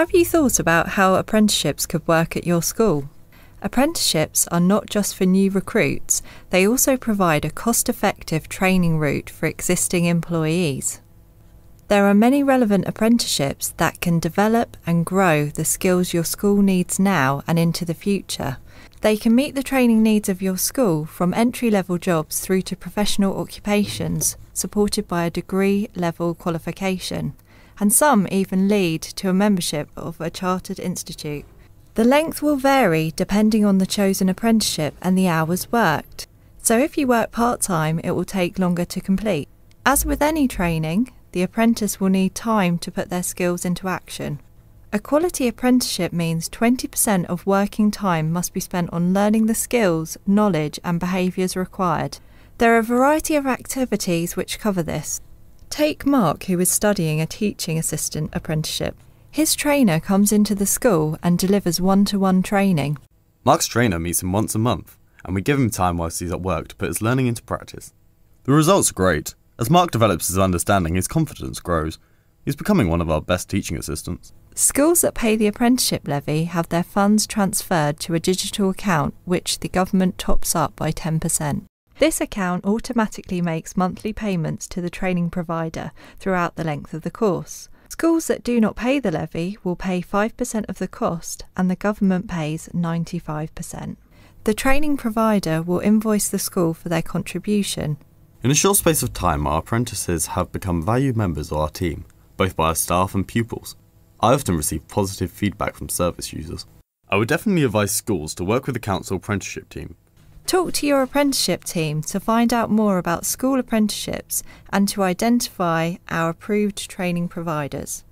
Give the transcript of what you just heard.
Have you thought about how apprenticeships could work at your school? Apprenticeships are not just for new recruits, they also provide a cost effective training route for existing employees. There are many relevant apprenticeships that can develop and grow the skills your school needs now and into the future. They can meet the training needs of your school from entry level jobs through to professional occupations, supported by a degree level qualification, and some even lead to a membership of a chartered institute. The length will vary depending on the chosen apprenticeship and the hours worked. So if you work part time, it will take longer to complete. As with any training, the apprentice will need time to put their skills into action. A quality apprenticeship means 20% of working time must be spent on learning the skills, knowledge, and behaviours required. There are a variety of activities which cover this. Take Mark, who is studying a teaching assistant apprenticeship. His trainer comes into the school and delivers one to one training. Mark's trainer meets him once a month, and we give him time whilst he's at work to put his learning into practice. The results are great. As Mark develops his understanding, his confidence grows. He's becoming one of our best teaching assistants. Schools that pay the apprenticeship levy have their funds transferred to a digital account which the government tops up by 10%. This account automatically makes monthly payments to the training provider throughout the length of the course. Schools that do not pay the levy will pay 5% of the cost and the government pays 95%. The training provider will invoice the school for their contribution. In a short space of time, our apprentices have become valued members of our team, both by our staff and pupils. I often receive positive feedback from service users. I would definitely advise schools to work with the council apprenticeship team. Talk to your apprenticeship team to find out more about school apprenticeships and to identify our approved training providers.